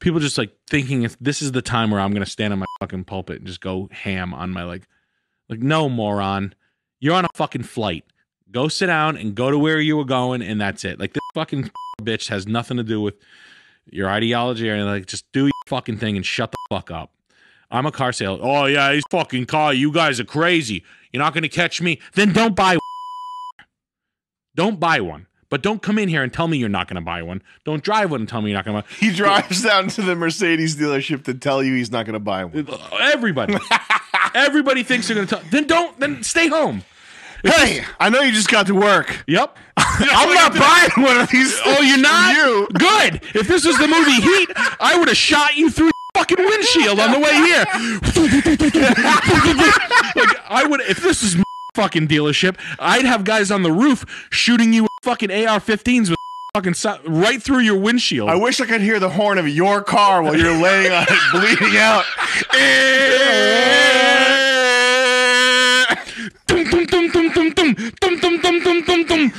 people just like thinking if this is the time where I'm gonna stand on my fucking pulpit and just go ham on my like, like no moron, you're on a fucking flight. Go sit down and go to where you were going, and that's it. Like this fucking bitch has nothing to do with your ideology or anything. Like just do your fucking thing and shut the fuck up. I'm a car salesman. Oh yeah, he's fucking car. You guys are crazy. You're not gonna catch me. Then don't buy. Don't buy one. But don't come in here and tell me you're not going to buy one. Don't drive one and tell me you're not going to buy. He drives down to the Mercedes dealership to tell you he's not going to buy one. Everybody, everybody thinks they're going to tell. Then don't. Then stay home. Hey, I know you just got to work. Yep. I'm not buying one of these. Oh, you're not. You. Good. If this was the movie Heat, I would have shot you through the fucking windshield on the way here. like I would. If this is my fucking dealership, I'd have guys on the roof shooting you fucking AR-15s with fucking si- right through your windshield. I wish I could hear the horn of your car while you're laying on uh, it, bleeding out. Dum, dum, dum, dum, dum, dum, dum, dum, dum, dum, dum.